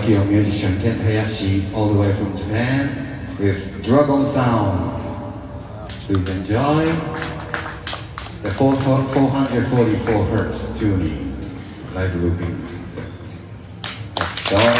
Tachyon musician Ken Hayashi all the way from Japan with Dragon Sound. Please enjoy the 444 hertz tuning live looping. Let's go.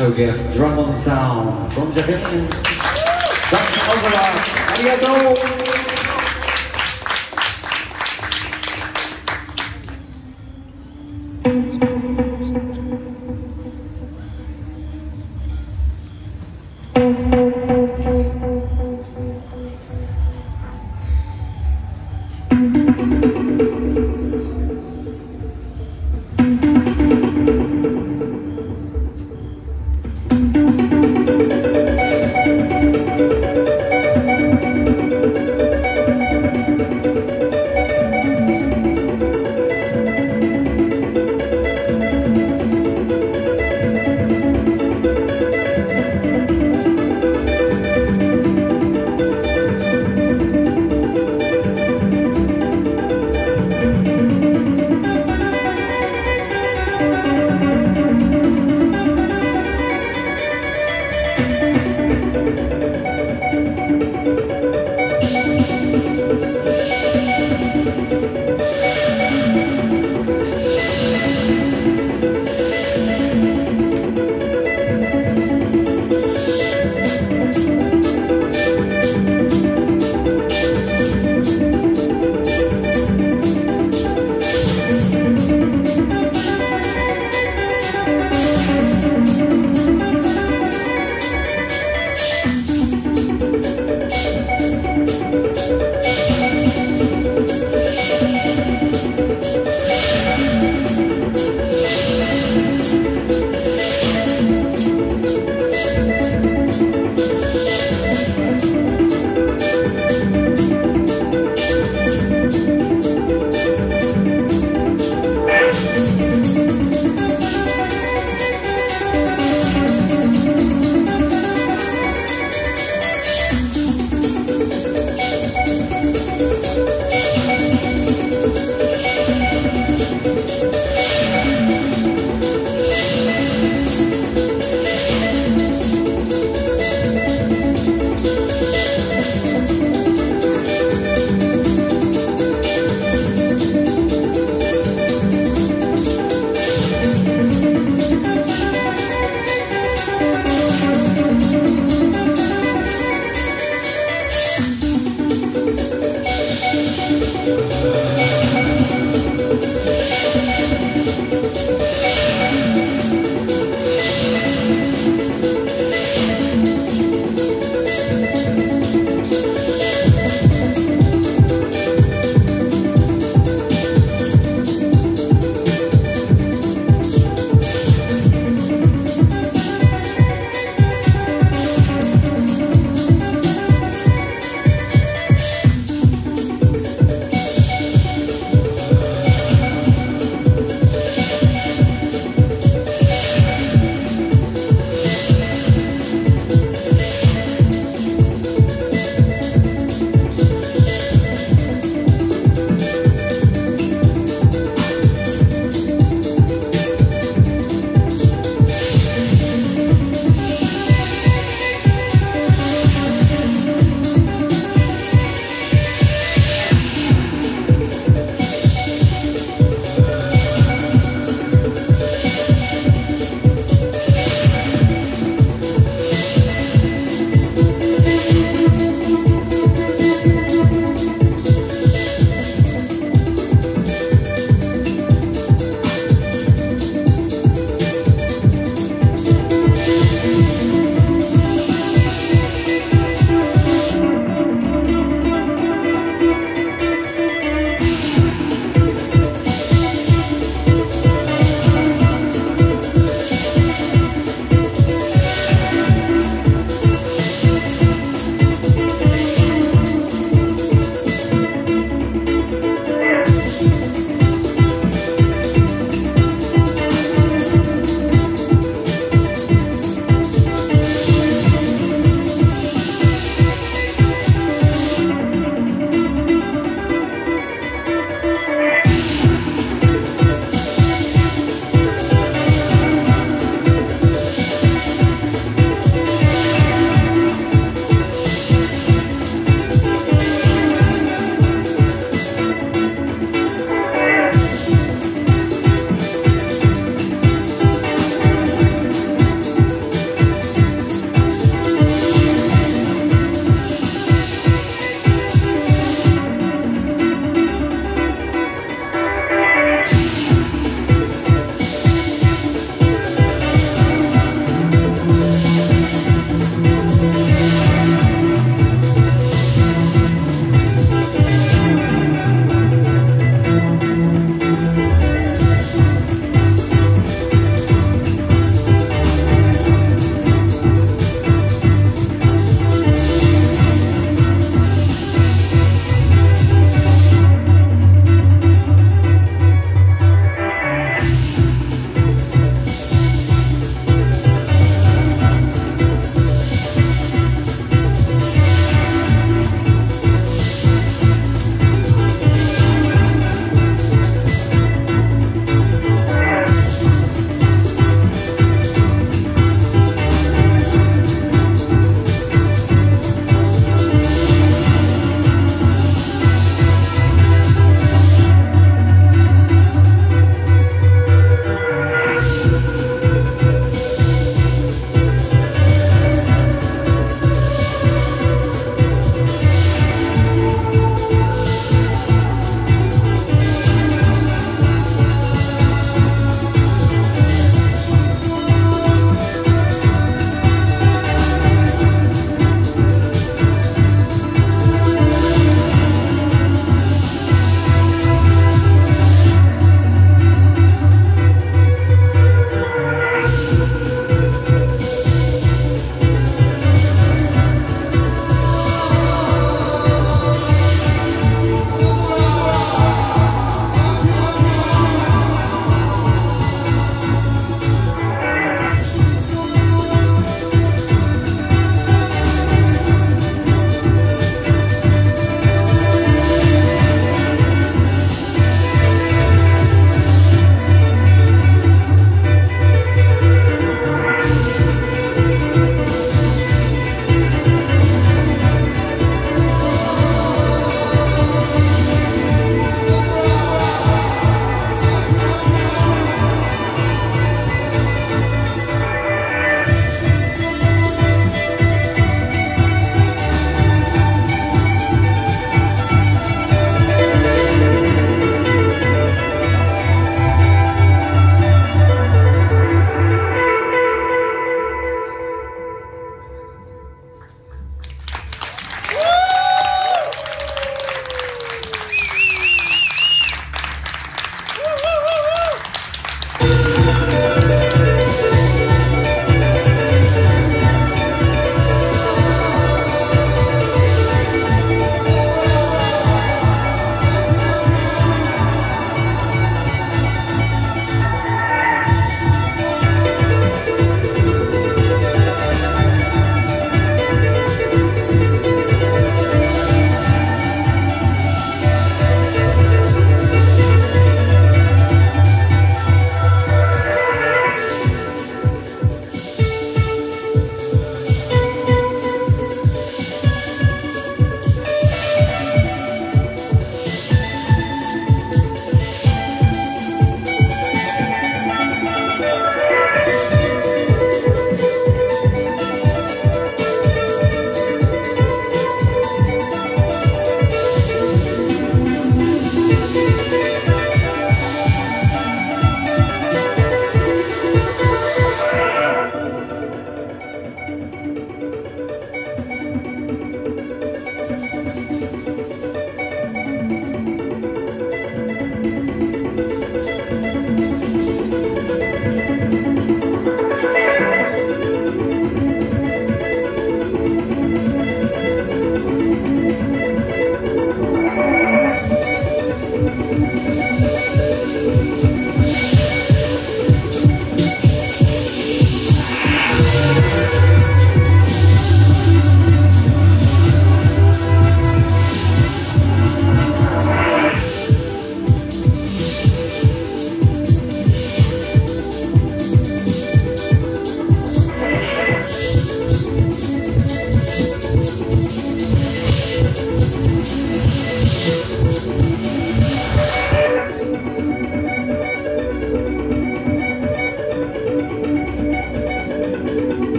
Special guest Dragon Sound from Japan.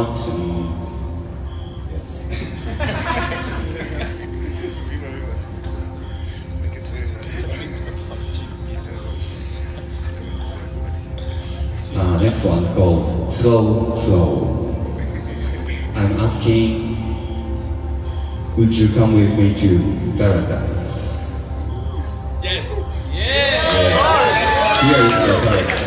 Your heart and yes. uh, next one's called Slow Flow. I'm asking, would you come with me to paradise? Yes. Here is the paradise.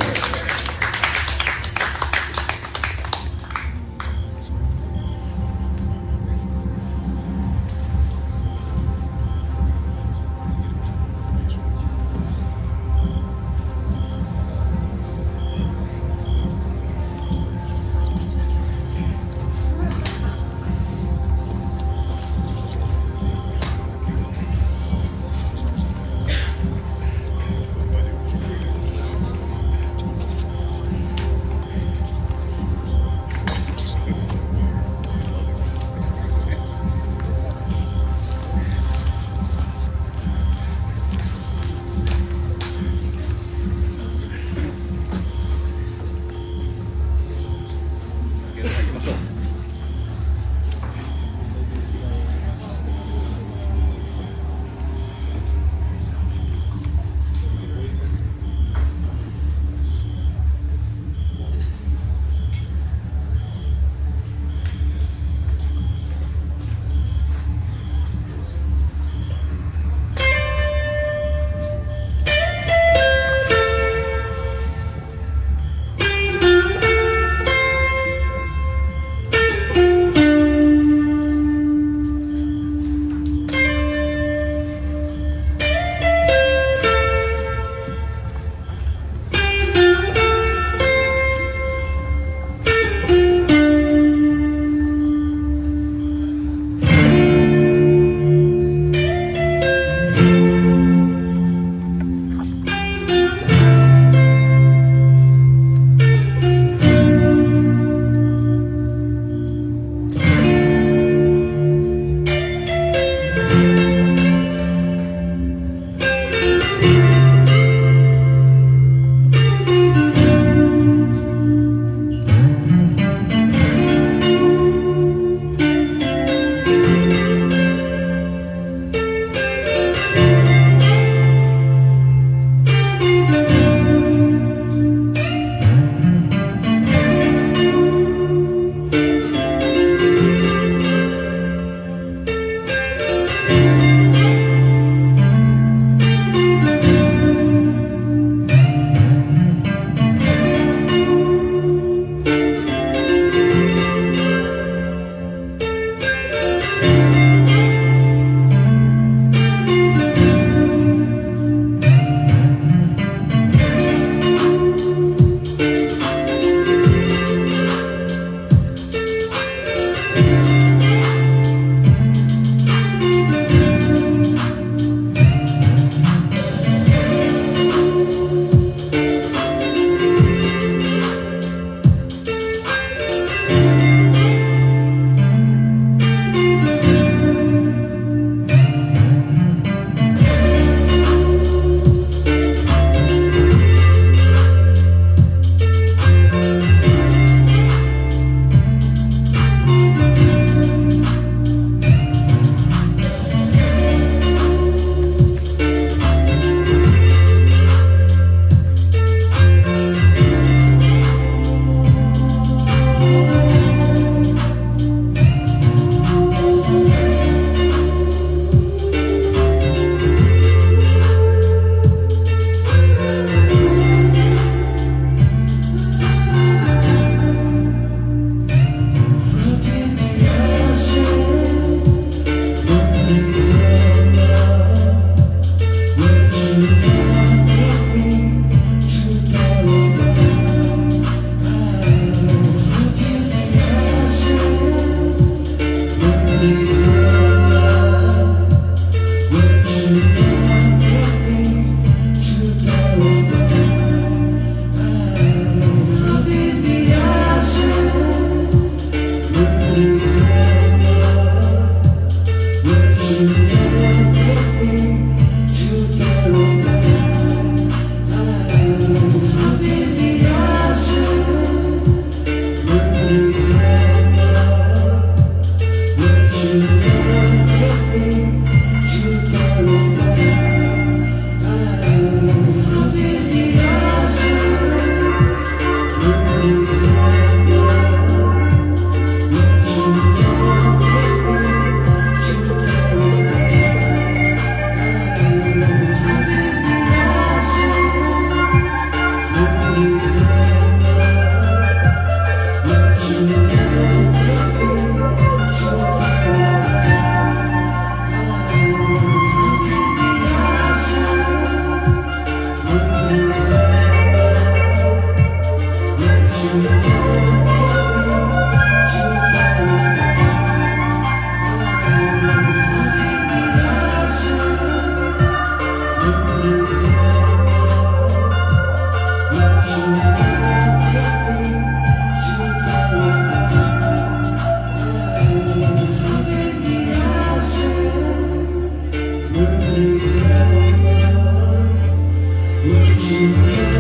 e te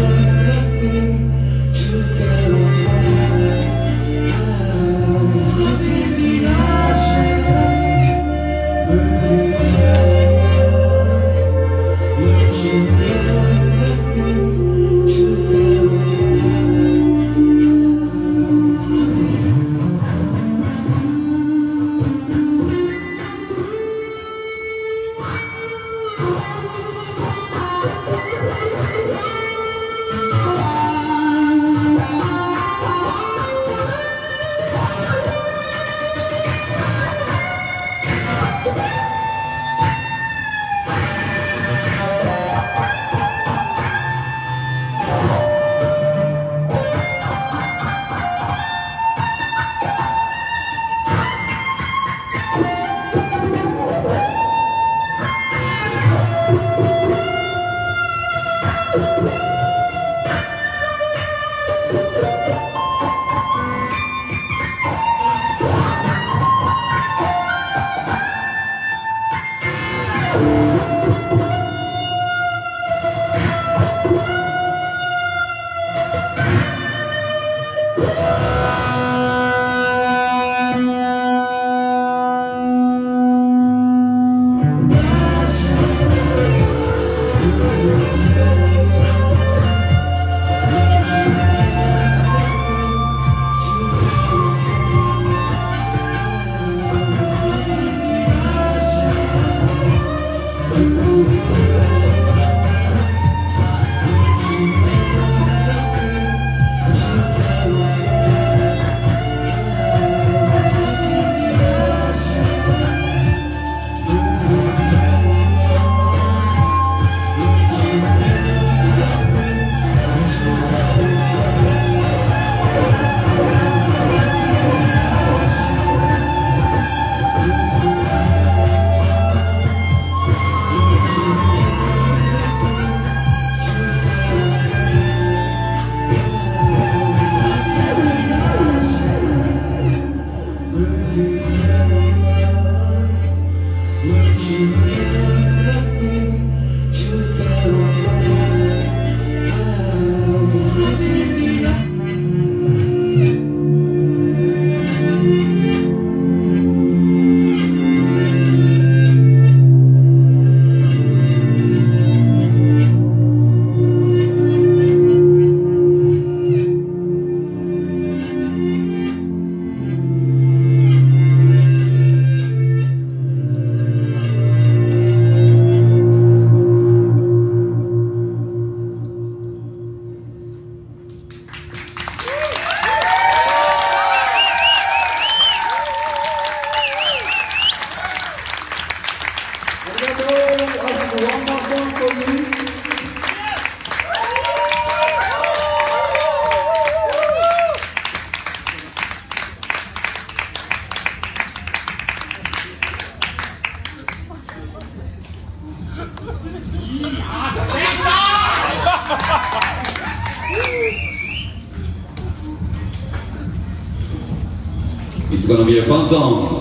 song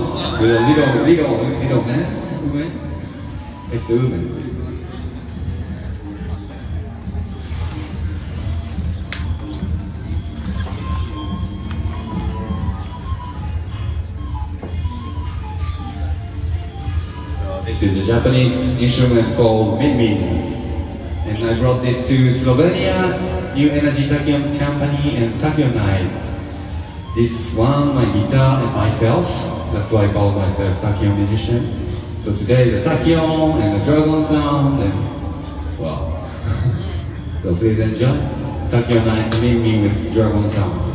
man. It's a woman. This is a Japanese instrument called minmin. And I brought this to Slovenia, New Energy Tachyon Company and Tachyonized. This one, my guitar and myself. That's why I call myself Tachyon musician. So today the Tachyon and the Dragon sound and well. so please enjoy. Tachyonized minmin with Dragon sound.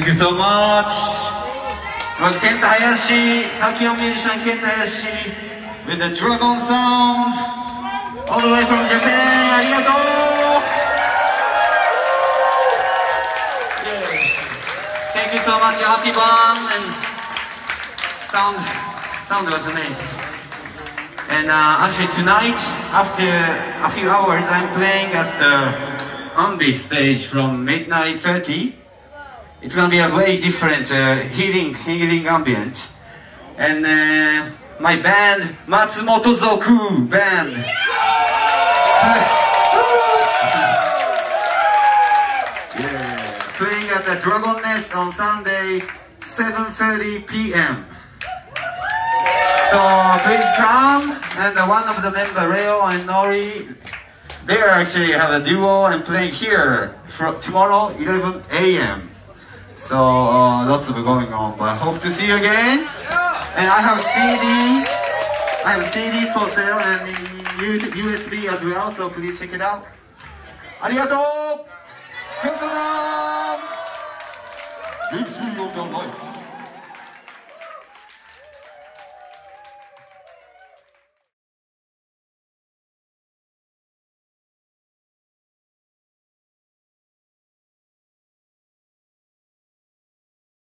Thank you so much. It was Kenta Hayashi, Tachyon musician Kenta Hayashi, with the Dragon Sound, all the way from Japan. Arigato! Thank you so much, Artibarn, and sound, sound was amazing. And uh, actually tonight, after a few hours, I'm playing at the on this stage from midnight 30. It's gonna be a very different uh, healing, healing ambient. And uh, my band, Matsumoto Zoku Band. yeah. Playing at the Dragon Nest on Sunday, 7.30 p.m. So please come, and one of the member, Reo and Nori, they actually have a duo and playing here for tomorrow, 11 a.m. So uh, lots of going on, but I hope to see you again. And I have CDs. I have CDs for sale and USB as well, so please check it out. Arigato! Good